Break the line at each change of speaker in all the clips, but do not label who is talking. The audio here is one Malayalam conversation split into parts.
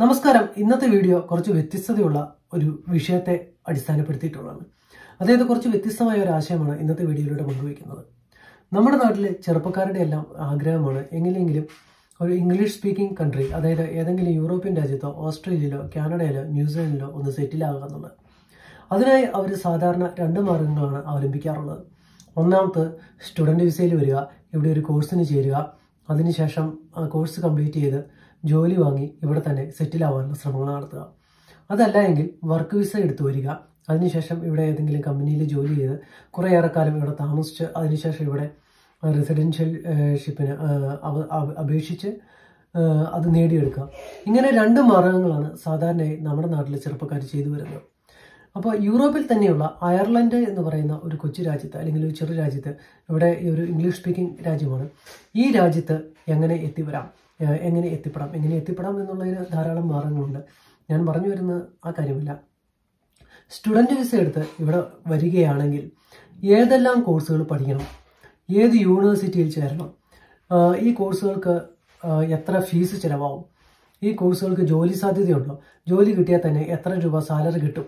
നമസ്കാരം. ഇന്നത്തെ വീഡിയോ കുറച്ച് വ്യത്യസ്തതയുള്ള ഒരു വിഷയത്തെ അടിസ്ഥാനപ്പെടുത്തിയിട്ടുള്ളതാണ്. അതായത് കുറച്ച് വ്യത്യസ്തമായ ഒരു ആശയമാണ് ഇന്നത്തെ വീഡിയോയിലൂടെ പങ്കുവയ്ക്കുന്നത്. നമ്മുടെ നാട്ടിലെ ചെറുപ്പക്കാരുടെ എല്ലാം ആഗ്രഹമാണ് എങ്ങനെയെങ്കിലും ഒരു ഇംഗ്ലീഷ് സ്പീക്കിംഗ് കൺട്രി അതായത് ഏതെങ്കിലും യൂറോപ്യൻ രാജ്യത്തോ ഓസ്ട്രേലിയയിലോ കാനഡയിലോ ന്യൂസിലൻഡിലോ ഒന്ന് സെറ്റിലാകുക എന്നുള്ളത് അതിനായി അവർ സാധാരണ രണ്ട് മാർഗങ്ങളാണ് അവലംബിക്കാറുള്ളത്. ഒന്നാമത് സ്റ്റുഡന്റ് വിസയിൽ വരിക ഇവിടെ ഒരു കോഴ്സിന് ചേരുക. അതിനുശേഷം കോഴ്സ് കംപ്ലീറ്റ് ചെയ്ത് ജോലി വാങ്ങി ഇവിടെ തന്നെ സെറ്റിലാവാനുള്ള ശ്രമങ്ങൾ നടത്തുക. അതല്ല എങ്കിൽ വർക്ക് വിസ എടുത്തു വരിക. അതിനുശേഷം ഇവിടെ ഏതെങ്കിലും കമ്പനിയിൽ ജോലി ചെയ്ത് കുറേയേറെ കാലം ഇവിടെ താമസിച്ച് അതിനുശേഷം ഇവിടെ റെസിഡൻഷ്യൽ ഷിപ്പിന് അപേക്ഷിച്ച് അത് നേടിയെടുക്കുക. ഇങ്ങനെ രണ്ട് മാർഗങ്ങളാണ് സാധാരണയായി നമ്മുടെ നാട്ടിലെ ചെറുപ്പക്കാർ ചെയ്തു വരുന്നത്. അപ്പോൾ യൂറോപ്പിൽ തന്നെയുള്ള അയർലൻഡ് എന്ന് പറയുന്ന ഒരു കൊച്ചു രാജ്യത്ത് അല്ലെങ്കിൽ ഒരു ചെറു രാജ്യത്ത് ഇവിടെ ഒരു ഇംഗ്ലീഷ് സ്പീക്കിംഗ് രാജ്യമാണ്. ഈ രാജ്യത്ത് എങ്ങനെ എത്തിവരാം എങ്ങനെ എത്തിപ്പെടാം എങ്ങനെ എത്തിപ്പെടാം എന്നുള്ളതിന് ധാരാളം മാർഗങ്ങളുണ്ട്. ഞാൻ പറഞ്ഞു വരുന്ന ആ കാര്യമില്ല. സ്റ്റുഡന്റ് വിസ എടുത്ത് ഇവിടെ വരികയാണെങ്കിൽ ഏതെല്ലാം കോഴ്സുകൾ പഠിക്കണം ഏത് യൂണിവേഴ്സിറ്റിയിൽ ചേരണം ഈ കോഴ്സുകൾക്ക് എത്ര ഫീസ് ചിലവാകും ഈ കോഴ്സുകൾക്ക് ജോലി സാധ്യതയുണ്ടോ ജോലി കിട്ടിയാൽ തന്നെ എത്ര രൂപ സാലറി കിട്ടും.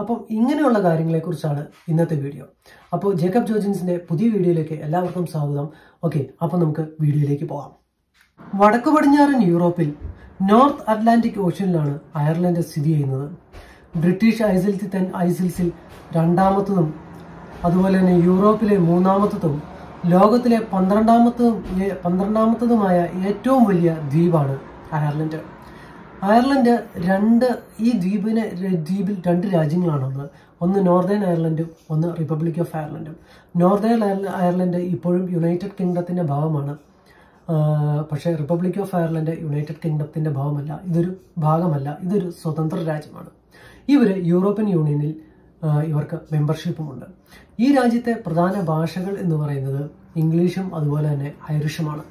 അപ്പം ഇങ്ങനെയുള്ള കാര്യങ്ങളെക്കുറിച്ചാണ് ഇന്നത്തെ വീഡിയോ. അപ്പോൾ ജേക്കബ് ജോർജിൻസിന്റെ പുതിയ വീഡിയോയിലേക്ക് എല്ലാവർക്കും സ്വാഗതം. ഓക്കെ അപ്പോൾ നമുക്ക് വീഡിയോയിലേക്ക് പോകാം. വടക്കു പടിഞ്ഞാറൻ യൂറോപ്പിൽ നോർത്ത് അറ്റ്ലാന്റിക് ഓഷ്യനിലാണ് അയർലൻഡ് സ്ഥിതി ചെയ്യുന്നത്. ബ്രിട്ടീഷ് ഐസിൽസിൽ തൻ ഐസിൽസിൽ രണ്ടാമത്തതും അതുപോലെ തന്നെ യൂറോപ്പിലെ മൂന്നാമത്തതും ലോകത്തിലെ പന്ത്രണ്ടാമത്തതും പന്ത്രണ്ടാമത്തതുമായ ഏറ്റവും വലിയ ദ്വീപാണ് അയർലൻഡ്. അയർലൻഡ് രണ്ട് ഈ ദ്വീപിന് ദ്വീപിൽ രണ്ട് രാജ്യങ്ങളാണുള്ളത്. ഒന്ന് നോർത്തേൺ അയർലൻഡും ഒന്ന് റിപ്പബ്ലിക് ഓഫ് അയർലൻഡും. നോർത്തേൺ അയർലൻഡ് ഇപ്പോഴും യുണൈറ്റഡ് കിങ്ഡത്തിന്റെ ഭാഗമാണ്. പക്ഷേ റിപ്പബ്ലിക് ഓഫ് അയർലൻഡ് യുണൈറ്റഡ് കിങ്ഡത്തിന്റെ ഭാഗമല്ല ഇതൊരു ഭാഗമല്ല. ഇതൊരു സ്വതന്ത്ര രാജ്യമാണ്. ഇവർ യൂറോപ്യൻ യൂണിയനിൽ ഇവർക്ക് മെമ്പർഷിപ്പുമുണ്ട് ഈ രാജ്യത്തെ പ്രധാന ഭാഷകൾ എന്ന് പറയുന്നത് ഇംഗ്ലീഷും അതുപോലെ തന്നെ ഐറിഷുമാണ്.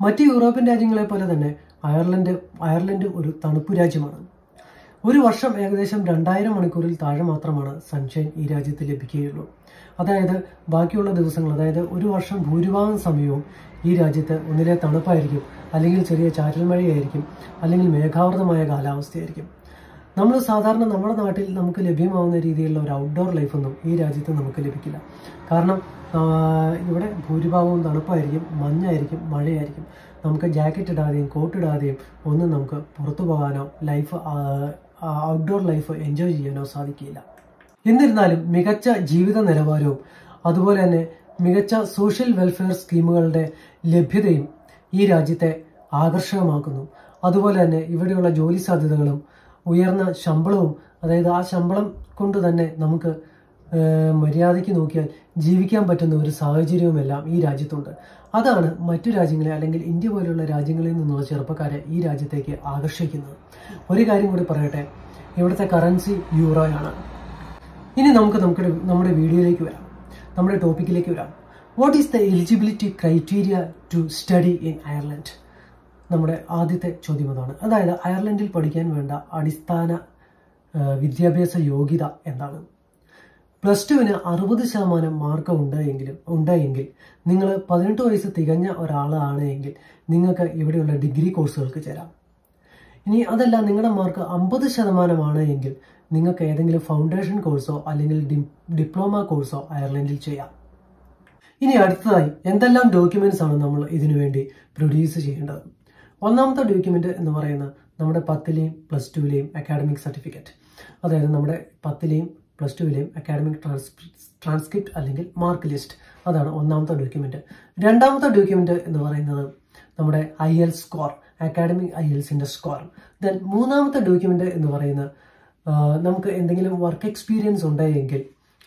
മറ്റ് യൂറോപ്യൻ രാജ്യങ്ങളെ പോലെ തന്നെ അയർലൻഡ് അയർലൻഡ് ഒരു തണുപ്പ് രാജ്യമാണ്. ഒരു വർഷം ഏകദേശം രണ്ടായിരം മണിക്കൂറിൽ താഴെ മാത്രമാണ് സൺഷൈൻ ഈ രാജ്യത്ത് ലഭിക്കുകയുള്ളൂ. അതായത് ബാക്കിയുള്ള ദിവസങ്ങൾ അതായത് ഒരു വർഷം ഭൂരിഭാഗം സമയവും ഈ രാജ്യത്ത് ഒന്നിലെ തണുപ്പായിരിക്കും അല്ലെങ്കിൽ ചെറിയ ചാറ്റൽ മഴയായിരിക്കും അല്ലെങ്കിൽ മേഘാവൃതമായ കാലാവസ്ഥയായിരിക്കും. നമ്മൾ സാധാരണ നമ്മുടെ നാട്ടിൽ നമുക്ക് ലഭ്യമാവുന്ന രീതിയിലുള്ള ഒരു ഔട്ട്ഡോർ ലൈഫൊന്നും ഈ രാജ്യത്ത് നമുക്ക് ലഭിക്കില്ല. കാരണം ഇവിടെ ഭൂരിഭാഗവും തണുപ്പായിരിക്കും മഞ്ഞായിരിക്കും മഴയായിരിക്കും. നമുക്ക് ജാക്കറ്റ് ഇടാതെയും കോട്ട് ഇടാതെയും ഒന്നും നമുക്ക് പുറത്തു പോകാനോ ലൈഫ് ഔട്ട്ഡോർ ലൈഫ് എൻജോയ് ചെയ്യാനോ സാധിക്കില്ല. എന്നിരുന്നാലും മികച്ച ജീവിത നിലവാരവും അതുപോലെ തന്നെ മികച്ച സോഷ്യൽ വെൽഫെയർ സ്കീമുകളുടെ ലഭ്യതയും ഈ രാജ്യത്തെ ആകർഷകമാക്കുന്നു. അതുപോലെ തന്നെ ഇവിടെയുള്ള ജോലി സാധ്യതകളും ഉയർന്ന ശമ്പളവും അതായത് ആ ശമ്പളം കൊണ്ട് തന്നെ നമുക്ക് മര്യാദയ്ക്ക് നോക്കിയാൽ ജീവിക്കാൻ പറ്റുന്ന ഒരു സാഹചര്യവുമെല്ലാം ഈ രാജ്യത്തുണ്ട്. അതാണ് മറ്റു രാജ്യങ്ങളെ അല്ലെങ്കിൽ ഇന്ത്യ പോലുള്ള രാജ്യങ്ങളിൽ നിന്നുള്ള ചെറുപ്പക്കാരെ ഈ രാജ്യത്തേക്ക് ആകർഷിക്കുന്നത്. ഒരു കാര്യം കൂടി പറയട്ടെ. ഇവിടുത്തെ കറൻസി യൂറോയാണ് ഇനി നമുക്ക് നമുക്ക് നമ്മുടെ വീഡിയോയിലേക്ക് വരാം. നമ്മുടെ ടോപ്പിക്കിലേക്ക് വരാം. What is the eligibility criteria to study in Ireland നമ്മുടെ ആദ്യത്തെ ചോദ്യം അതാണ്. അതായത് അയർലൻഡിൽ പഠിക്കാൻ വേണ്ട അടിസ്ഥാന വിദ്യാഭ്യാസ യോഗ്യത എന്താണ്? പ്ലസ് ടുവിന് അറുപത് ശതമാനം മാർക്ക് ഉണ്ടായെങ്കിലും ഉണ്ടായെങ്കിൽ നിങ്ങൾ പതിനെട്ട് വയസ്സ് തികഞ്ഞ ഒരാളാണ് എങ്കിൽ നിങ്ങൾക്ക് ഇവിടെയുള്ള ഡിഗ്രി കോഴ്സുകൾക്ക് ചേരാം. ഇനി അതല്ല നിങ്ങളുടെ മാർക്ക് അമ്പത് ശതമാനമാണ് എങ്കിൽ നിങ്ങൾക്ക് ഏതെങ്കിലും ഫൗണ്ടേഷൻ കോഴ്സോ അല്ലെങ്കിൽ ഡിപ്ലോമ കോഴ്സോ അയർലൻഡിൽ ചെയ്യാം. ഇനി അടുത്തതായി എന്തെല്ലാം ഡോക്യുമെന്റ്സ് ആണ് നമ്മൾ ഇതിനു വേണ്ടി പ്രൊഡ്യൂസ് ചെയ്യേണ്ടത്? ഒന്നാമത്തെ ഡോക്യുമെന്റ് എന്ന് പറയുന്നത് നമ്മുടെ പത്തിലെയും പ്ലസ് ടുവിലെയും അക്കാഡമിക് സർട്ടിഫിക്കറ്റ് അതായത് നമ്മുടെ പത്തിലെയും പ്ലസ് ടുവിലെയും അക്കാഡമിക് ട്രാൻസ്ക്രിപ്റ്റ് അല്ലെങ്കിൽ മാർക്ക് ലിസ്റ്റ് അതാണ് ഒന്നാമത്തെ ഡോക്യുമെന്റ് രണ്ടാമത്തെ ഡോക്യുമെന്റ് എന്ന് പറയുന്നത് നമ്മുടെ ഐ എൽ സ്കോർ അക്കാഡമിക് ഐ എൽസിന്റെ സ്കോർ ദെൻ മൂന്നാമത്തെ ഡോക്യുമെന്റ് എന്ന് പറയുന്നത് നമുക്ക് എന്തെങ്കിലും വർക്ക് എക്സ്പീരിയൻസ് ഉണ്ടെങ്കിൽ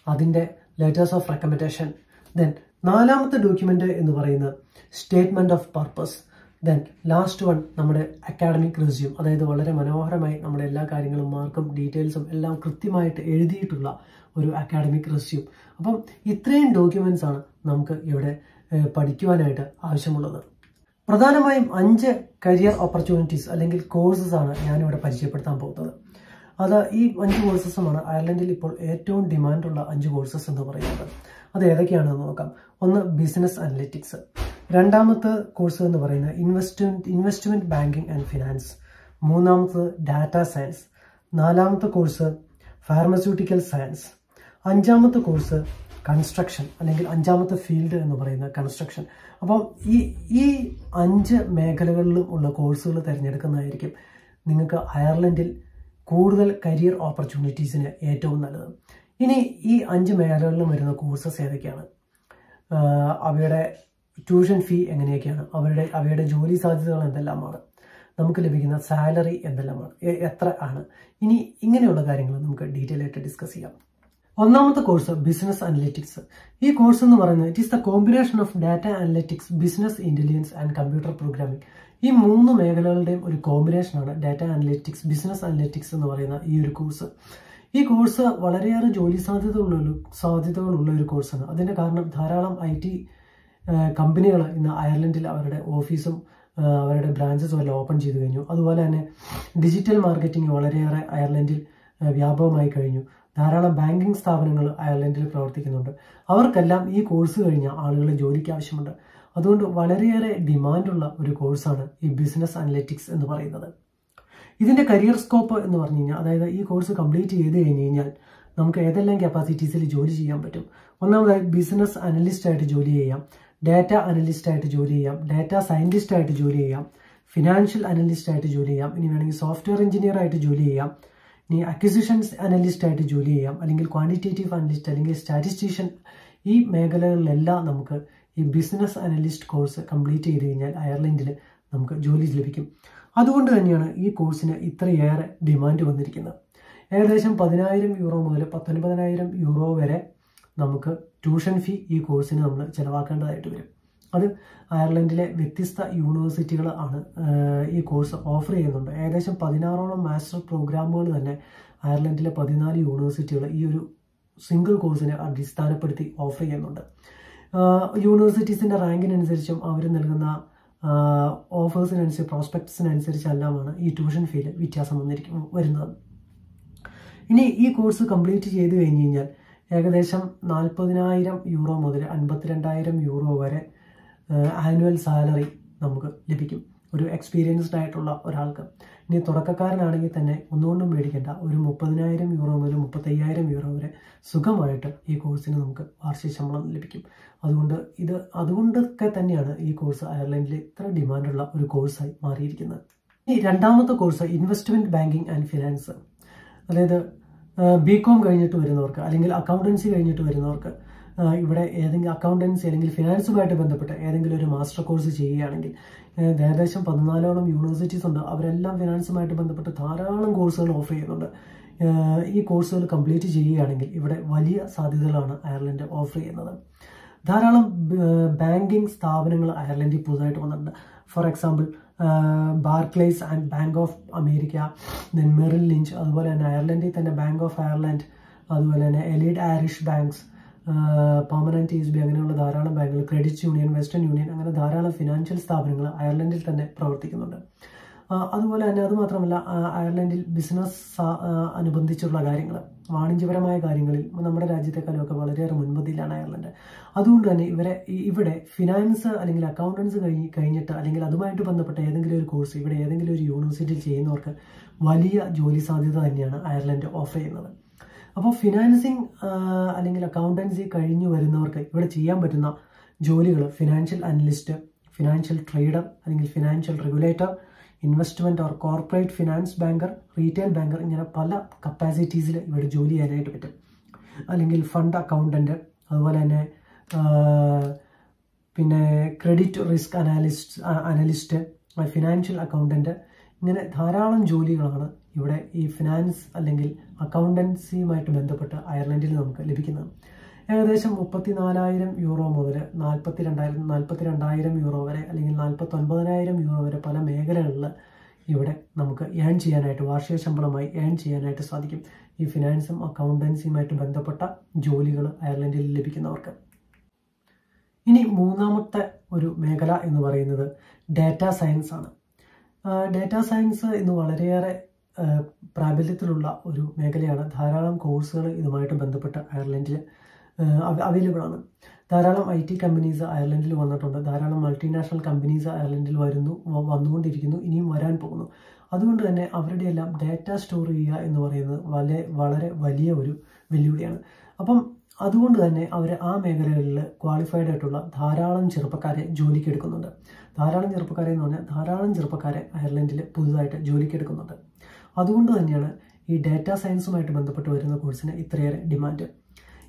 അതിന്റെ ലെറ്റേഴ്സ് ഓഫ് റെക്കമെൻഡേഷൻ ദെൻ നാലാമത്തെ ഡോക്യുമെന്റ് എന്ന് പറയുന്നത് statement of purpose. Then last one നമ്മുടെ അക്കാഡമിക് റിസ്യൂം അതായത് വളരെ മനോഹരമായി നമ്മുടെ എല്ലാ കാര്യങ്ങളും മാർക്കും ഡീറ്റെയിൽസും എല്ലാം കൃത്യമായിട്ട് എഴുതിയിട്ടുള്ള ഒരു അക്കാഡമിക് റിസ്യൂം അപ്പം ഇത്രയും ഡോക്യുമെന്റ്സ് ആണ് നമുക്ക് ഇവിടെ പഠിക്കുവാനായിട്ട് ആവശ്യമുള്ളത്. പ്രധാനമായും അഞ്ച് കരിയർ ഓപ്പർച്യൂണിറ്റീസ് അല്ലെങ്കിൽ കോഴ്സസ് ആണ് ഞാനിവിടെ പരിചയപ്പെടുത്താൻ പോകുന്നത്. അത് ഈ അഞ്ച് കോഴ്സസുമാണ് അയർലൻഡിൽ ഇപ്പോൾ ഏറ്റവും ഡിമാൻഡുള്ള അഞ്ച് കോഴ്സസ് എന്ന് പറയുന്നത്. അത് ഏതൊക്കെയാണെന്ന് നോക്കാം. ഒന്ന് ബിസിനസ് അനലിറ്റിക്സ് രണ്ടാമത്തെ കോഴ്സ് എന്ന് പറയുന്നത് investment investment banking and finance മൂന്നാമത്തത് ഡാറ്റ സയൻസ് നാലാമത്തെ കോഴ്സ് ഫാർമസ്യൂട്ടിക്കൽ സയൻസ് അഞ്ചാമത്തെ കോഴ്സ് കൺസ്ട്രക്ഷൻ അല്ലെങ്കിൽ അഞ്ചാമത്തെ ഫീൽഡ് എന്ന് പറയുന്ന കൺസ്ട്രക്ഷൻ അപ്പോൾ ഈ ഈ അഞ്ച് മേഖലകളിലും ഉള്ള കോഴ്സുകൾ തിരഞ്ഞെടുക്കുന്നതായിരിക്കും നിങ്ങൾക്ക് അയർലൻഡിൽ കൂടുതൽ കരിയർ ഓപ്പർച്യൂണിറ്റീസിന് ഏറ്റവും നല്ലത്. ഇനി ഈ അഞ്ച് മേഖലകളിലും വരുന്ന കോഴ്സസ് ഏതൊക്കെയാണ്? അവയുടെ ട്യൂഷൻ ഫീ എങ്ങനെയൊക്കെയാണ്? അവരുടെ അവയുടെ ജോലി സാധ്യതകൾ എന്തെല്ലാമാണ്? നമുക്ക് ലഭിക്കുന്ന സാലറി എന്തെല്ലാമാണ്? എത്ര ആണ്? ഇനി ഇങ്ങനെയുള്ള കാര്യങ്ങൾ നമുക്ക് ഡീറ്റെയിൽ ആയിട്ട് ഡിസ്കസ് ചെയ്യാം. ഒന്നാമത്തെ കോഴ്സ് ബിസിനസ് അനലിറ്റിക്സ് ഈ കോഴ്സ് എന്ന് പറയുന്നത് it is the combination of data analytics business intelligence and computer programming ഈ മൂന്ന് മേഖലകളുടെയും ഒരു കോമ്പിനേഷനാണ് ഡാറ്റ അനലിറ്റിക്സ് ബിസിനസ് അനലിറ്റിക്സ് എന്ന് പറയുന്ന ഈ ഒരു കോഴ്സ് ഈ കോഴ്സ് വളരെയേറെ ജോലി സാധ്യതകളുള്ള സാധ്യതകളുള്ള ഒരു കോഴ്സാണ് അതിന്റെ കാരണം ധാരാളം ഐ കമ്പനികൾ ഇന്ന് അയർലൻഡിൽ അവരുടെ ഓഫീസും അവരുടെ ബ്രാഞ്ചസും എല്ലാം ഓപ്പൺ ചെയ്തു കഴിഞ്ഞു. അതുപോലെ തന്നെ ഡിജിറ്റൽ മാർക്കറ്റിംഗ് വളരെയേറെ അയർലൻഡിൽ വ്യാപകമായി കഴിഞ്ഞു. ധാരാളം ബാങ്കിങ് സ്ഥാപനങ്ങൾ അയർലൻഡിൽ പ്രവർത്തിക്കുന്നുണ്ട്. അവർക്കെല്ലാം ഈ കോഴ്സ് കഴിഞ്ഞ ആളുകളെ ജോലിക്ക് ആവശ്യമുണ്ട്. അതുകൊണ്ട് വളരെയേറെ ഡിമാൻഡുള്ള ഒരു കോഴ്സാണ് ഈ ബിസിനസ് അനലറ്റിക്സ് എന്ന് പറയുന്നത്. ഇതിന്റെ കരിയർ സ്കോപ്പ് എന്ന് പറഞ്ഞു കഴിഞ്ഞാൽ അതായത് ഈ കോഴ്സ് കംപ്ലീറ്റ് ചെയ്ത് കഴിഞ്ഞ് കഴിഞ്ഞാൽ നമുക്ക് ഏതെല്ലാം കപ്പാസിറ്റീസിൽ ജോലി ചെയ്യാൻ പറ്റും? ഒന്നാമതായി ബിസിനസ് അനലിസ്റ്റ് ആയിട്ട് ജോലി ചെയ്യാം. ഡാറ്റ അനലിസ്റ്റ് ആയിട്ട് ജോലി ചെയ്യാം ഡാറ്റ ആയിട്ട് ജോലി ചെയ്യാം ഫിനാൻഷ്യൽ അനലിസ്റ്റ് ആയിട്ട് ജോലി ചെയ്യാം ഇനി വേണമെങ്കിൽ സോഫ്റ്റ്വെയർ എഞ്ചിനീയർ ആയിട്ട് ജോലി ചെയ്യാം ഇനി അക്വിസിഷൻസ് അനലിസ്റ്റ് ആയിട്ട് ജോലി ചെയ്യാം അല്ലെങ്കിൽ ക്വാണ്ടിറ്റേറ്റീവ് അനലിസ്റ്റ് അല്ലെങ്കിൽ സ്റ്റാറ്റിസ്റ്റീഷ്യൻ ഈ മേഖലകളിലെല്ലാം നമുക്ക് ഈ ബിസിനസ് അനലിസ്റ്റ് കോഴ്സ് കംപ്ലീറ്റ് ചെയ്ത് കഴിഞ്ഞാൽ അയർലൻഡിൽ നമുക്ക് ജോലി ലഭിക്കും. അതുകൊണ്ട് തന്നെയാണ് ഈ കോഴ്സിന് ഇത്രയേറെ ഡിമാൻഡ് വന്നിരിക്കുന്നത്. ഏകദേശം പതിനായിരം യൂറോ മുതൽ പത്തൊൻപതിനായിരം യൂറോ വരെ നമുക്ക് ട്യൂഷൻ ഫീ ഈ കോഴ്സിന് നമ്മൾ ചിലവാക്കേണ്ടതായിട്ട് വരും. അത് അയർലൻഡിലെ വ്യത്യസ്ത യൂണിവേഴ്സിറ്റികൾ ആണ് ഈ കോഴ്സ് ഓഫർ ചെയ്യുന്നുണ്ട്. ഏകദേശം പതിനാറോളം മാസ്റ്റർ പ്രോഗ്രാമുകൾ തന്നെ അയർലൻഡിലെ പതിനാല് യൂണിവേഴ്സിറ്റികൾ ഈ ഒരു സിംഗിൾ കോഴ്സിനെ അടിസ്ഥാനപ്പെടുത്തി ഓഫർ ചെയ്യുന്നുണ്ട്. യൂണിവേഴ്സിറ്റീസിന്റെ റാങ്കിനനുസരിച്ചും അവർ നൽകുന്ന ഓഫേഴ്സിനനുസരിച്ച് പ്രോസ്പെക്ട്സിനനുസരിച്ചെല്ലാമാണ് ഈ ട്യൂഷൻ ഫീയിൽ വ്യത്യാസം വന്നിരിക്കും വരുന്നത്. ഇനി ഈ കോഴ്സ് കംപ്ലീറ്റ് ചെയ്ത് കഴിഞ്ഞ് കഴിഞ്ഞാൽ ഏകദേശം നാൽപ്പതിനായിരം യൂറോ മുതൽ അൻപത്തിരണ്ടായിരം യൂറോ വരെ ആനുവൽ സാലറി നമുക്ക് ലഭിക്കും. ഒരു എക്സ്പീരിയൻസ്ഡ് ആയിട്ടുള്ള ഒരാൾക്ക്. ഇനി തുടക്കക്കാരനാണെങ്കിൽ തന്നെ ഒന്നുകൊണ്ടും മേടിക്കേണ്ട ഒരു മുപ്പതിനായിരം യൂറോ മുതൽ മുപ്പത്തയ്യായിരം യൂറോ വരെ സുഖമായിട്ട് ഈ കോഴ്സിന് നമുക്ക് വാർഷിക ശമ്പളം ലഭിക്കും. അതുകൊണ്ട് ഇത് അതുകൊണ്ടൊക്കെ തന്നെയാണ് ഈ കോഴ്സ് അയർലൻഡിൽ ഇത്ര ഡിമാൻഡുള്ള ഒരു കോഴ്സായി മാറിയിരിക്കുന്നത്. ഈ രണ്ടാമത്തെ course investment banking and finance അതായത് ബി കോം കഴിഞ്ഞിട്ട് വരുന്നവർക്ക് അല്ലെങ്കിൽ അക്കൗണ്ടൻസി കഴിഞ്ഞിട്ട് വരുന്നവർക്ക് ഇവിടെ ഏതെങ്കിലും അക്കൗണ്ടൻസി അല്ലെങ്കിൽ ഫിനാൻസുമായിട്ട് ബന്ധപ്പെട്ട് ഏതെങ്കിലും ഒരു മാസ്റ്റർ കോഴ്സ് ചെയ്യുകയാണെങ്കിൽ ഏകദേശം പതിനാലോളം യൂണിവേഴ്സിറ്റീസ് ഉണ്ട്. അവരെല്ലാം ഫിനാൻസുമായിട്ട് ബന്ധപ്പെട്ട് ധാരാളം കോഴ്സുകൾ ഓഫർ ചെയ്യുന്നുണ്ട്. ഈ കോഴ്സുകൾ കംപ്ലീറ്റ് ചെയ്യുകയാണെങ്കിൽ ഇവിടെ വലിയ സാധ്യതകളാണ് അയർലൻഡ് ഓഫർ ചെയ്യുന്നത്. ധാരാളം ബാങ്കിങ് സ്ഥാപനങ്ങൾ അയർലൻഡിൽ പുതുതായിട്ട് വന്നിട്ടുണ്ട്. For example Barclays and Bank of America then Merrill Lynch അതുപോലെ തന്നെ അയർലൻഡിൽ തന്നെ ബാങ്ക് ഓഫ് അയർലൻഡ് അതുപോലെ തന്നെ Allied Irish Banks Permanent TSB അങ്ങനെയുള്ള ധാരാളം ബാങ്കുകൾ ക്രെഡിറ്റ് യൂണിയൻ വെസ്റ്റേൺ യൂണിയൻ അങ്ങനെ ധാരാളം ഫിനാൻഷ്യൽ സ്ഥാപനങ്ങൾ അയർലൻഡിൽ തന്നെ പ്രവർത്തിക്കുന്നുണ്ട്. അതുപോലെ തന്നെ അതുമാത്രമല്ല അയർലൻഡിൽ ബിസിനസ് അനുബന്ധിച്ചുള്ള കാര്യങ്ങൾ വാണിജ്യപരമായ കാര്യങ്ങളിൽ നമ്മുടെ രാജ്യത്തെക്കാളുമൊക്കെ വളരെയേറെ മുൻപന്തിയിലാണ് അയർലൻഡ്. അതുകൊണ്ട് തന്നെ ഇവരെ ഇവിടെ ഫിനാൻസ് അല്ലെങ്കിൽ അക്കൗണ്ടൻസ് കഴിഞ്ഞ് കഴിഞ്ഞിട്ട് അല്ലെങ്കിൽ അതുമായിട്ട് ബന്ധപ്പെട്ട ഏതെങ്കിലും ഒരു കോഴ്സ് ഇവിടെ ഏതെങ്കിലും ഒരു യൂണിവേഴ്സിറ്റിയിൽ ചെയ്യുന്നവർക്ക് വലിയ ജോലി സാധ്യത തന്നെയാണ് അയർലൻഡ് ഓഫർ ചെയ്യുന്നത്. അപ്പോൾ ഫിനാൻസിങ് അല്ലെങ്കിൽ അക്കൗണ്ടൻസി കഴിഞ്ഞു വരുന്നവർക്ക് ഇവിടെ ചെയ്യാൻ പറ്റുന്ന ജോലികൾ ഫിനാൻഷ്യൽ അനലിസ്റ്റ് ഫിനാൻഷ്യൽ ട്രേഡർ അല്ലെങ്കിൽ financial regulator investment or corporate finance banker retail banker ഇങ്ങനെ പല കപ്പാസിറ്റീസിൽ ഇവിടെ ജോലി ചെയ്യാനായിട്ട് പറ്റും. അല്ലെങ്കിൽ ഫണ്ട് അക്കൗണ്ടന്റ് അതുപോലെ തന്നെ പിന്നെ credit risk analyst analyst financial accountant ഇങ്ങനെ ധാരാളം ജോലികളാണ് ഇവിടെ ഈ ഫിനാൻസ് അല്ലെങ്കിൽ അക്കൗണ്ടൻസിയുമായിട്ട് ബന്ധപ്പെട്ട് അയർലൻഡിൽ നമുക്ക് ലഭിക്കുന്നത്. ഏകദേശം മുപ്പത്തി നാലായിരം യൂറോ മുതൽ നാൽപ്പത്തി രണ്ടായിരം നാൽപ്പത്തി രണ്ടായിരം യൂറോ വരെ അല്ലെങ്കിൽ നാൽപ്പത്തി ഒൻപതിനായിരം യൂറോ വരെ പല മേഖലകളിൽ ഇവിടെ നമുക്ക് ഏൺ ചെയ്യാനായിട്ട് വാർഷിക ശമ്പളമായി ഏൺ ചെയ്യാനായിട്ട് സാധിക്കും. ഈ ഫിനാൻസും അക്കൗണ്ടൻസിയുമായിട്ട് ബന്ധപ്പെട്ട ജോലികൾ അയർലൻഡിൽ ലഭിക്കുന്നവർക്ക്. ഇനി മൂന്നാമത്തെ ഒരു മേഖല എന്ന് പറയുന്നത് ഡാറ്റാ സയൻസ് ആണ്. ഡാറ്റാ സയൻസ് ഇന്ന് വളരെയേറെ പ്രാബല്യത്തിലുള്ള ഒരു മേഖലയാണ്. ധാരാളം കോഴ്സുകൾ ഇതുമായിട്ട് ബന്ധപ്പെട്ട് അയർലൻഡിൽ അവൈലബിൾ ആണ്. ധാരാളം ഐ ടി കമ്പനീസ് അയർലൻഡിൽ വന്നിട്ടുണ്ട്. ധാരാളം മൾട്ടിനാഷണൽ കമ്പനീസ് അയർലൻഡിൽ വരുന്നു വന്നുകൊണ്ടിരിക്കുന്നു ഇനിയും വരാൻ പോകുന്നു. അതുകൊണ്ട് തന്നെ അവരുടെ എല്ലാം ഡാറ്റ സ്റ്റോർ ചെയ്യുക എന്ന് പറയുന്നത് വളരെ വളരെ വലിയ ഒരു വെല്ലുവിളിയാണ്. അപ്പം അതുകൊണ്ട് തന്നെ അവർ ആ മേഖലകളിൽ ക്വാളിഫൈഡ് ആയിട്ടുള്ള ധാരാളം ചെറുപ്പക്കാരെ ജോലിക്കെടുക്കുന്നുണ്ട് ധാരാളം ചെറുപ്പക്കാരെ എന്ന് പറഞ്ഞാൽ ധാരാളം ചെറുപ്പക്കാരെ അയർലൻഡിൽ പുതുതായിട്ട് ജോലിക്കെടുക്കുന്നുണ്ട് അതുകൊണ്ട് തന്നെയാണ് ഈ ഡാറ്റ സയൻസുമായിട്ട് ബന്ധപ്പെട്ട് വരുന്ന കോഴ്സിന് ഇത്രയേറെ ഡിമാൻഡ്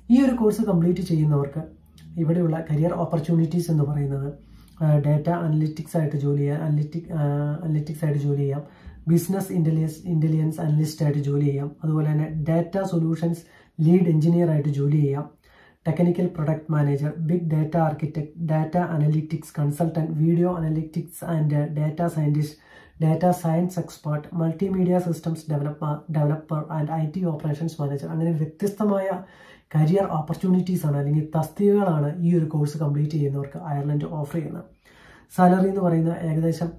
ഈ ഒരു കോഴ്സ് കംപ്ലീറ്റ് ചെയ്യുന്നവർക്ക് ഇവിടെയുള്ള കരിയർ ഓപ്പർച്യൂണിറ്റീസ് എന്ന് പറയുന്നത് ഡാറ്റ അനലിറ്റിക്സ് ആയിട്ട് ജോലി ചെയ്യാം അനലിറ്റിക് അനലിറ്റിക്സ് ആയിട്ട് ജോലി ചെയ്യാം ബിസിനസ് ഇന്റലിയൻസ് ഇന്റലിജൻസ് അനലിസ്റ്റ് ആയിട്ട് ജോലി ചെയ്യാം അതുപോലെ തന്നെ ഡാറ്റ സൊല്യൂഷൻസ് ലീഡ് എഞ്ചിനീയർ ആയിട്ട് ജോലി ചെയ്യാം technical product manager big data architect data analytics consultant video analytics and data scientist data science expert multimedia systems developer developer and I T operations manager അങ്ങനെ വ്യത്യസ്തമായ കരിയർ ഓപ്പർച്യൂണിറ്റീസ് ആണ് അല്ലെങ്കിൽ തസ്തികകളാണ് ഈ ഒരു കോഴ്സ് കംപ്ലീറ്റ് ചെയ്യുന്നവർക്ക് അയർലൻഡ് ഓഫർ ചെയ്യുന്നത്. സാലറി എന്ന് പറയുന്നത് ഏകദേശം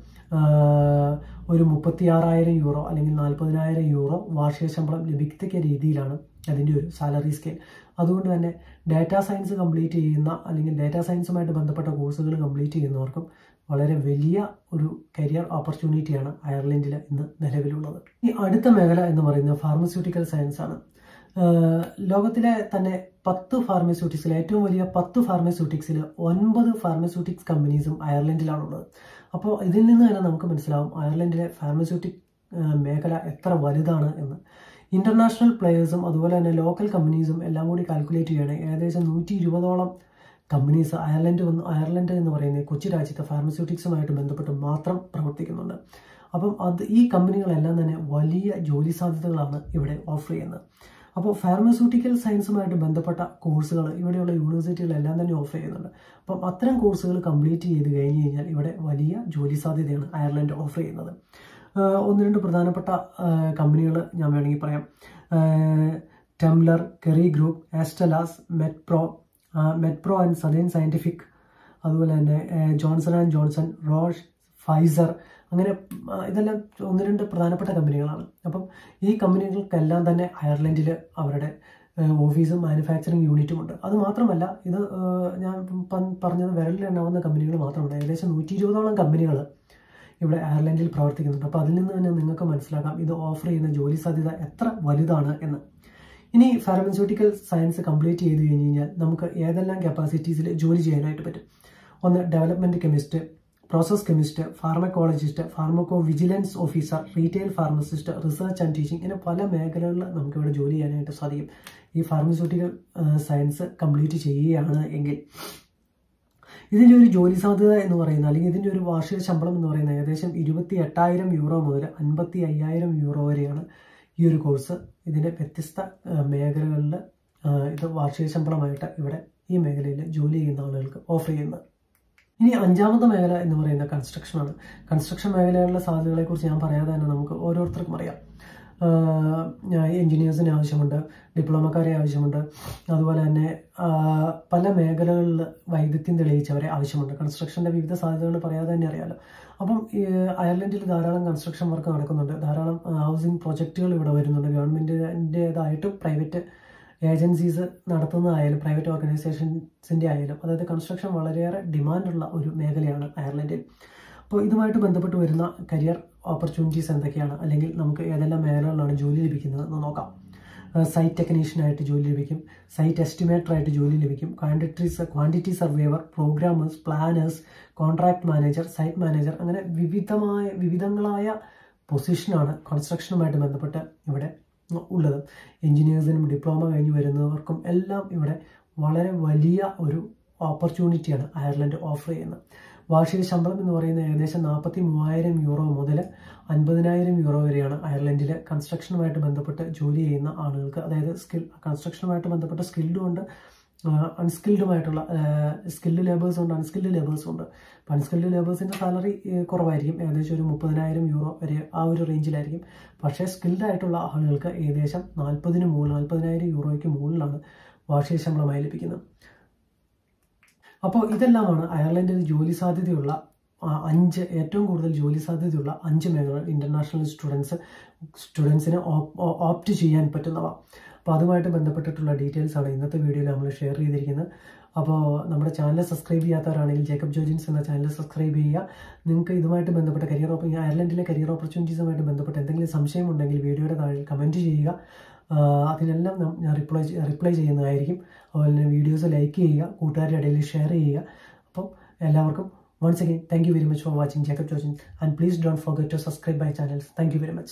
ഒരു മുപ്പത്തി ആറായിരം യൂറോ അല്ലെങ്കിൽ നാൽപ്പതിനായിരം യൂറോ വാർഷിക ശമ്പളം ലഭിക്കത്തക്ക രീതിയിലാണ് അതിന്റെ ഒരു സാലറി സ്കെയിൽ അതുകൊണ്ട് തന്നെ ഡാറ്റാ സയൻസ് കംപ്ലീറ്റ് ചെയ്യുന്ന അല്ലെങ്കിൽ ഡാറ്റാ സയൻസുമായിട്ട് ബന്ധപ്പെട്ട കോഴ്സുകൾ കംപ്ലീറ്റ് ചെയ്യുന്നവർക്കും വളരെ വലിയ ഒരു കരിയർ ഓപ്പർച്യൂണിറ്റിയാണ് അയർലൻഡിൽ ഇന്ന് നിലവിലുള്ളത്. ഈ അടുത്ത മേഖല എന്ന് പറയുന്നത് ഫാർമസ്യൂട്ടിക്കൽ സയൻസ് ആണ്. ലോകത്തിലെ തന്നെ പത്ത് ഫാർമസ്യൂട്ടിക്സിൽ ഏറ്റവും വലിയ പത്ത് ഫാർമസ്യൂട്ടിക്സിൽ ഒൻപത് ഫാർമസ്യൂട്ടിക്സ് കമ്പനീസും അയർലൻഡിലാണുള്ളത്. അപ്പോൾ ഇതിൽ നിന്ന് തന്നെ നമുക്ക് മനസ്സിലാവും അയർലൻഡിലെ ഫാർമസ്യൂട്ടിക് മേഖല എത്ര വലുതാണ് എന്ന്. ഇന്റർനാഷണൽ പ്ലെയേഴ്സും അതുപോലെ തന്നെ ലോക്കൽ കമ്പനീസും എല്ലാം കൂടി കാൽക്കുലേറ്റ് ചെയ്യുകയാണെങ്കിൽ ഏകദേശം നൂറ്റി ഇരുപതോളം കമ്പനീസ് അയർലൻഡ് വന്ന് അയർലൻഡ് എന്ന് പറയുന്ന കൊച്ചി രാജ്യത്തെ ഫാർമസ്യൂട്ടിക്സുമായിട്ട് ബന്ധപ്പെട്ട് മാത്രം പ്രവർത്തിക്കുന്നുണ്ട്. അപ്പം അത് ഈ കമ്പനികളെല്ലാം തന്നെ വലിയ ജോലി സാധ്യതകളാണ് ഇവിടെ ഓഫർ ചെയ്യുന്നത്. അപ്പോൾ ഫാർമസ്യൂട്ടിക്കൽ സയൻസുമായിട്ട് ബന്ധപ്പെട്ട കോഴ്സുകൾ ഇവിടെയുള്ള യൂണിവേഴ്സിറ്റികളെല്ലാം തന്നെ ഓഫർ ചെയ്യുന്നുണ്ട്. അപ്പം അത്തരം കോഴ്സുകൾ കംപ്ലീറ്റ് ചെയ്ത് കഴിഞ്ഞ് കഴിഞ്ഞാൽ ഇവിടെ വലിയ ജോലി സാധ്യതയാണ് അയർലൻഡ് ഓഫർ ചെയ്യുന്നത്. ഒന്ന് രണ്ട് പ്രധാനപ്പെട്ട കമ്പനികൾ ഞാൻ വേണമെങ്കിൽ പറയാം. ടെംലർ Kerry Group Astellas Metpro Metpro and Southern Scientific അതുപോലെ തന്നെ Johnson and Johnson Roche Pfizer അങ്ങനെ ഇതെല്ലാം ഒന്ന് രണ്ട് പ്രധാനപ്പെട്ട കമ്പനികളാണ്. അപ്പം ഈ കമ്പനികൾക്കെല്ലാം തന്നെ അയർലൻഡിൽ അവരുടെ ഓഫീസും മാനുഫാക്ചറിങ് യൂണിറ്റും ഉണ്ട്. അത് മാത്രമല്ല ഇത് ഞാൻ പറഞ്ഞത് വിരലിലെണ്ണാവുന്ന കമ്പനികൾ മാത്രമല്ല ഏകദേശം നൂറ്റി ഇരുപതോളം കമ്പനികൾ ഇവിടെ അയർലൻഡിൽ പ്രവർത്തിക്കുന്നുണ്ട്. അപ്പോൾ അതിൽ നിന്ന് തന്നെ നിങ്ങൾക്ക് മനസ്സിലാക്കാം ഇത് ഓഫർ ചെയ്യുന്ന ജോലി സാധ്യത എത്ര വലുതാണ് എന്ന്. ഇനി ഫാർമസ്യൂട്ടിക്കൽ സയൻസ് കംപ്ലീറ്റ് ചെയ്ത് കഴിഞ്ഞ് കഴിഞ്ഞാൽ നമുക്ക് ഏതെല്ലാം കപ്പാസിറ്റീസിൽ ജോലി ചെയ്യാനായിട്ട് പറ്റും? ഒന്ന് development chemist process chemist pharmacologist pharmacovigilance officer retail pharmacist research and teaching ഇങ്ങനെ പല മേഖലകളിൽ നമുക്ക് ഇവിടെ ജോലി ചെയ്യാനായിട്ട് സാധിക്കും. ഈ ഫാർമസ്യൂട്ടിക്കൽ സയൻസ് കംപ്ലീറ്റ് ചെയ്യുകയാണ് എങ്കിൽ. ഇതിന്റെ ഒരു ജോലി സാധ്യത എന്ന് പറയുന്ന അല്ലെങ്കിൽ ഇതിന്റെ ഒരു വാർഷിക ശമ്പളം എന്ന് പറയുന്നത് ഏകദേശം ഇരുപത്തി എട്ടായിരം യൂറോ മുതൽ അൻപത്തി അയ്യായിരം യൂറോ വരെയാണ് ഈ ഒരു കോഴ്സ്. ഇതിന്റെ വ്യത്യസ്ത മേഖലകളിൽ ഇത് വാർഷിക ശമ്പളമായിട്ട് ഇവിടെ ഈ മേഖലയിൽ ജോലി ചെയ്യുന്ന ആളുകൾക്ക് ഓഫർ ചെയ്യുന്നത്. ഇനി അഞ്ചാമത്തെ മേഖല എന്ന് പറയുന്ന കൺസ്ട്രക്ഷനാണ് കൺസ്ട്രക്ഷൻ മേഖലകളിലെ സാധ്യതകളെക്കുറിച്ച് ഞാൻ പറയാതെ തന്നെ നമുക്ക് ഓരോരുത്തർക്കും അറിയാം. എഞ്ചിനീയേഴ്സിന് ആവശ്യമുണ്ട് ഡിപ്ലോമക്കാരെ ആവശ്യമുണ്ട് അതുപോലെ തന്നെ പല മേഖലകളിൽ വൈദഗ്ധ്യം തെളിയിച്ചവരെ ആവശ്യമുണ്ട്. കൺസ്ട്രക്ഷന്റെ വിവിധ സാധ്യതകൾ പറയാതെ തന്നെ അറിയാലോ. അപ്പം അയർലൻഡിൽ ധാരാളം കൺസ്ട്രക്ഷൻ വർക്ക് നടക്കുന്നുണ്ട്. ധാരാളം ഹൗസിംഗ് പ്രൊജക്റ്റുകൾ ഇവിടെ വരുന്നുണ്ട്. ഗവൺമെന്റിന്റേതായിട്ടും പ്രൈവറ്റ് ഏജൻസീസ് നടത്തുന്നതായാലും പ്രൈവറ്റ് ഓർഗനൈസേഷൻസിന്റെ ആയാലും അതായത് കൺസ്ട്രക്ഷൻ വളരെയേറെ ഡിമാൻഡുള്ള ഒരു മേഖലയാണ് അയർലൻഡിൽ. അപ്പോൾ ഇതുമായിട്ട് ബന്ധപ്പെട്ട് വരുന്ന കരിയർ ഓപ്പർച്യൂണിറ്റീസ് എന്തൊക്കെയാണ്? അല്ലെങ്കിൽ നമുക്ക് ഏതെല്ലാം മേഖലകളിലാണ് ജോലി ലഭിക്കുന്നത് എന്ന് നോക്കാം. സൈറ്റ് ടെക്നീഷ്യനായിട്ട് ജോലി ലഭിക്കും. സൈറ്റ് എസ്റ്റിമേറ്റർ ആയിട്ട് ജോലി ലഭിക്കും. Quantity quantity surveyor programmers planners contract manager site manager അങ്ങനെ വിവിധമായ വിവിധങ്ങളായ പൊസിഷനാണ് കൺസ്ട്രക്ഷനുമായിട്ട് ബന്ധപ്പെട്ട് ഇവിടെ ഉള്ളത്. എൻജിനീയേഴ്സിനും ഡിപ്ലോമ കഴിഞ്ഞ് വരുന്നവർക്കും എല്ലാം ഇവിടെ വളരെ വലിയ ഒരു ഓപ്പർച്യൂണിറ്റിയാണ് അയർലൻഡ് ഓഫർ ചെയ്യുന്നത്. വാർഷിക ശമ്പളം എന്ന് പറയുന്നത് ഏകദേശം നാൽപ്പത്തി മൂവായിരം യൂറോ മുതൽ അൻപതിനായിരം യൂറോ വരെയാണ് അയർലൻഡിലെ കൺസ്ട്രക്ഷനുമായിട്ട് ബന്ധപ്പെട്ട് ജോലി ചെയ്യുന്ന ആളുകൾക്ക്. അതായത് സ്കിൽ കൺസ്ട്രക്ഷനുമായിട്ട് ബന്ധപ്പെട്ട സ്കിൽഡും ഉണ്ട് അൺസ്കിൽഡുമായിട്ടുള്ള സ്കിൽഡ് ലേബേഴ്സ് ഉണ്ട് അൺസ്കിൽഡ് ലേബേഴ്സ് ഉണ്ട്. അപ്പം അൺസ്കിൽഡ് ലേബേഴ്സിന്റെ സാലറി കുറവായിരിക്കും. ഏകദേശം ഒരു മുപ്പതിനായിരം യൂറോ വരെ ആ ഒരു റേഞ്ചിലായിരിക്കും പക്ഷേ സ്കിൽഡ് ആയിട്ടുള്ള ആളുകൾക്ക് ഏകദേശം നാൽപ്പതിന് മുകളിൽ നാൽപ്പതിനായിരം യൂറോയ്ക്ക് മുകളിലാണ് വാർഷിക ശമ്പളമായി ലഭിക്കുന്നത്. അപ്പോൾ ഇതെല്ലാമാണ് അയർലൻഡിൽ ജോലി സാധ്യതയുള്ള അഞ്ച് ഏറ്റവും കൂടുതൽ ജോലി സാധ്യതയുള്ള അഞ്ച് മേഖലകൾ ഇന്റർനാഷണൽ സ്റ്റുഡൻസ് സ്റ്റുഡൻസിന് ഓപ്റ്റ് ചെയ്യാൻ പറ്റുന്നവ. അപ്പോൾ അതുമായിട്ട് ബന്ധപ്പെട്ടിട്ടുള്ള ഡീറ്റെയിൽസ് ആണ് ഇന്നത്തെ വീഡിയോയിൽ നമ്മൾ ഷെയർ ചെയ്തിരിക്കുന്നത്. അപ്പോൾ നമ്മുടെ ചാനൽ സബ്സ്ക്രൈബ് ചെയ്യാത്തവരാണെങ്കിൽ ജേക്കബ് ജോജിൻസ് എന്ന ചാനൽ സബ്സ്ക്രൈബ് ചെയ്യുക. നിങ്ങൾക്ക് ഇതുമായിട്ട് ബന്ധപ്പെട്ട കരിയർ അയർലൻഡിലെ കരിയർ ഓപ്പർച്യൂണിറ്റീസുമായിട്ട് ബന്ധപ്പെട്ട് എന്തെങ്കിലും സംശയമുണ്ടെങ്കിൽ വീഡിയോയുടെ താഴെ കമന്റ് ചെയ്യുക. അതിനെല്ലാം ഞാൻ റിപ്ലൈ റിപ്ലൈ ചെയ്യുന്നതായിരിക്കും. അതുപോലെ തന്നെ വീഡിയോസ് ലൈക്ക് ചെയ്യുക. കൂട്ടുകാരുടെ ഇടയിൽ ഷെയർ ചെയ്യുക. അപ്പം എല്ലാവർക്കും Once again, thank you very much for watching Jacob Trojan and please don't forget to subscribe my channel. Thank you very much.